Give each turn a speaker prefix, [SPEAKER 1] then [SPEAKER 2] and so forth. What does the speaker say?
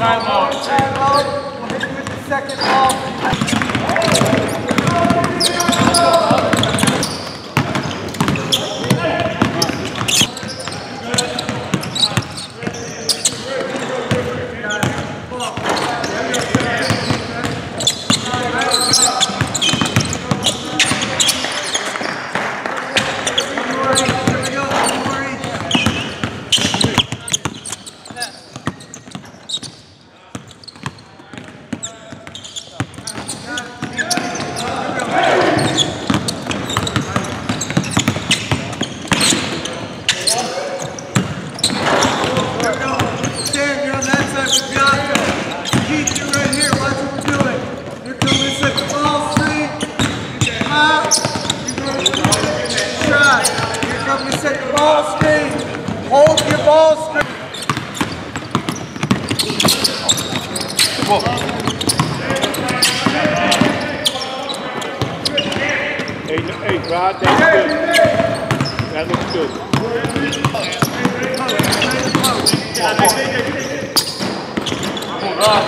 [SPEAKER 1] Timeout.
[SPEAKER 2] Timeout. We'll hit you with the second ball. Jabalski! Hold Jabalski!
[SPEAKER 1] Hey, hey, Rod, that's good. That looks good. Come on, Rod.